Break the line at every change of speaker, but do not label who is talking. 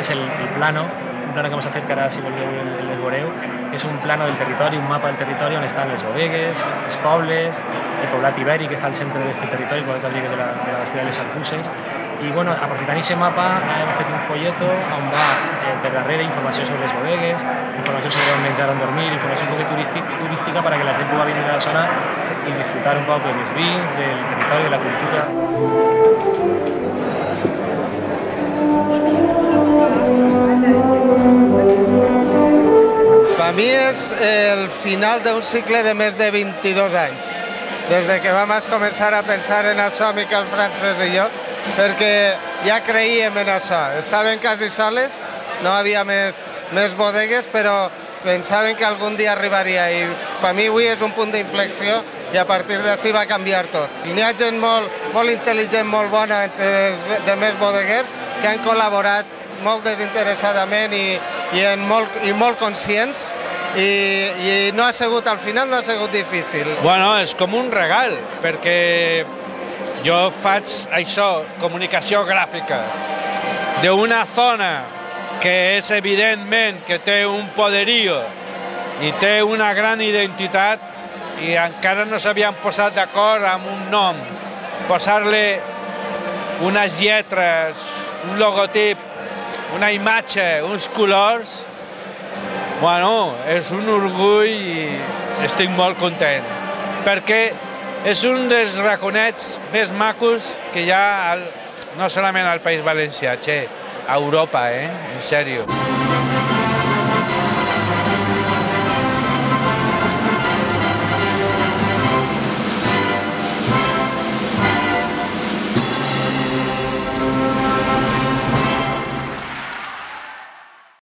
és el, el plano, un plano que ens ha fet que ara, si voleu, el, el, veureu, que és un plano del territori, un mapa del territori on estan les bodegues, els pobles, el poblat ibèric que està al centre d'aquest territori, el poblat ibèric de la, de la bastida de les Alcuses, i bueno, aprofitant aquest mapa hem fet un folleto on va eh, per darrere informació sobre les bodegues, informació sobre on menjar, on dormir, informació un poc turístic, turística para que la gent pugui venir a la zona i disfrutar un poc pues, dels vins, del territori, de la cultura.
Mi és el final d'un cicle de més de 22 anys, des de que vam començar a pensar en això, Miquel Francesc i jo, perquè ja creíem en això. Estaven quasi soles, no havia més, més bodegues, però pensaven que algun dia arribaria i per mi avui és un punt d'inflexió i a partir d'ací va canviar tot. N'hi ha gent molt, molt intel·ligent, molt bona entre els de més bodeguers que han col·laborat molt desinteressadament i, i, en molt, i molt conscients i, i no ha sigut, al final no ha sigut difícil.
Bueno, és com un regal, perquè jo faig això, comunicació gràfica, d'una zona que és evidentment que té un poderío i té una gran identitat i encara no s'havien posat d'acord amb un nom, posar-li unes lletres, un logotip, una imatge, uns colors, bueno, és un orgull i estic molt content, perquè és un dels raconets més macos que hi ha al, no solament al País Valencià, che, a Europa, eh? En sèrio.